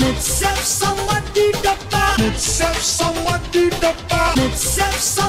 Self somewhat do the bar. Self somewhat do the bar. Self somewhat.